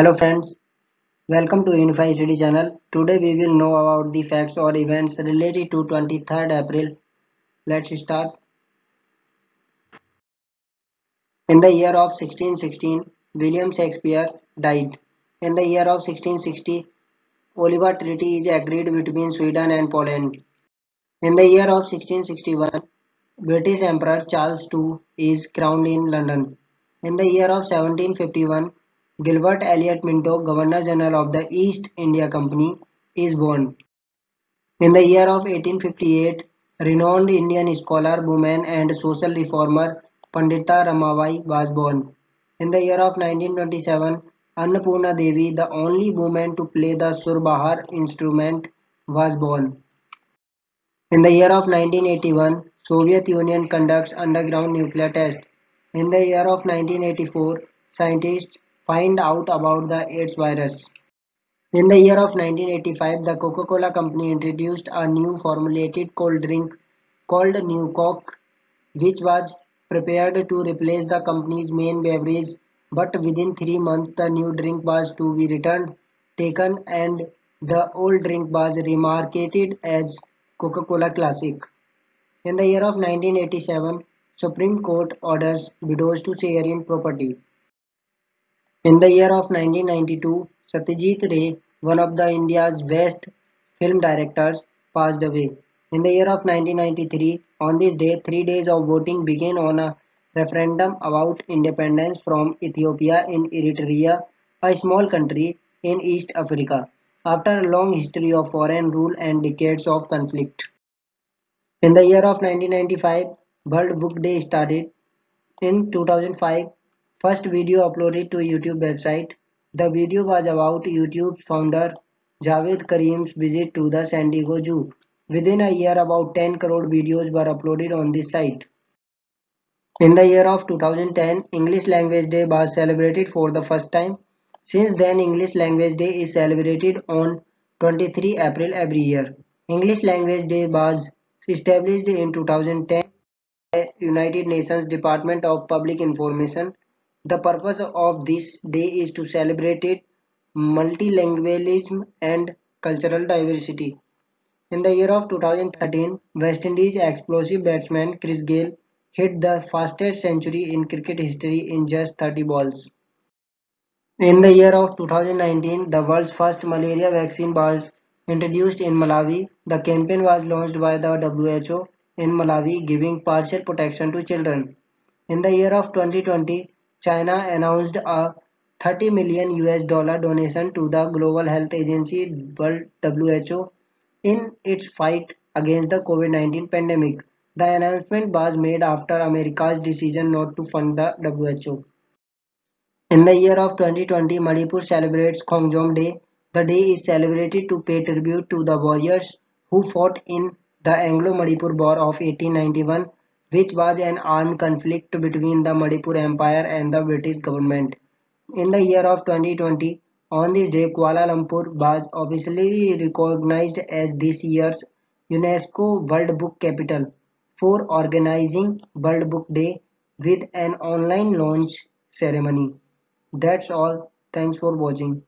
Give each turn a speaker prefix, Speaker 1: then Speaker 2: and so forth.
Speaker 1: Hello friends, welcome to Unify Study channel. Today we will know about the facts or events related to 23rd April. Let's start. In the year of 1616, William Shakespeare died. In the year of 1660, Oliva Treaty is agreed between Sweden and Poland. In the year of 1661, British Emperor Charles II is crowned in London. In the year of 1751, Gilbert Elliot Minto, Governor General of the East India Company, is born. In the year of 1858, renowned Indian scholar, woman and social reformer Pandita Ramabai was born. In the year of 1927, Annapurna Devi, the only woman to play the Surbahar instrument, was born. In the year of 1981, Soviet Union conducts underground nuclear test. In the year of 1984, scientists find out about the AIDS virus. In the year of 1985, the Coca-Cola company introduced a new formulated cold drink called New Coke, which was prepared to replace the company's main beverage, but within three months the new drink was to be returned, taken and the old drink was remarketed as Coca-Cola Classic. In the year of 1987, Supreme Court orders widows to share in property. In the year of 1992, Satyajit Ray, one of the India's best film directors, passed away. In the year of 1993, on this day, three days of voting began on a referendum about independence from Ethiopia in Eritrea, a small country in East Africa, after a long history of foreign rule and decades of conflict. In the year of 1995, World Book Day started. In 2005, First video uploaded to YouTube website. The video was about YouTube founder Jawed Karim's visit to the San Diego Zoo. Within a year about 10 crore videos were uploaded on this site. In the year of 2010, English Language Day was celebrated for the first time. Since then, English Language Day is celebrated on 23 April every year. English Language Day was established in 2010 by United Nations Department of Public Information the purpose of this day is to celebrate it, multilingualism and cultural diversity. In the year of 2013, West Indies explosive batsman Chris Gayle hit the fastest century in cricket history in just 30 balls. In the year of 2019, the world's first malaria vaccine was introduced in Malawi. The campaign was launched by the WHO in Malawi, giving partial protection to children. In the year of 2020, China announced a 30 million US dollar donation to the Global Health Agency WHO in its fight against the COVID-19 pandemic. The announcement was made after America's decision not to fund the WHO. In the year of 2020, Manipur celebrates Khongjom Day. The day is celebrated to pay tribute to the warriors who fought in the Anglo-Manipur War of 1891 which was an armed conflict between the Manipur Empire and the British government. In the year of 2020, on this day, Kuala Lumpur was officially recognized as this year's UNESCO World Book Capital for organizing World Book Day with an online launch ceremony. That's all. Thanks for watching.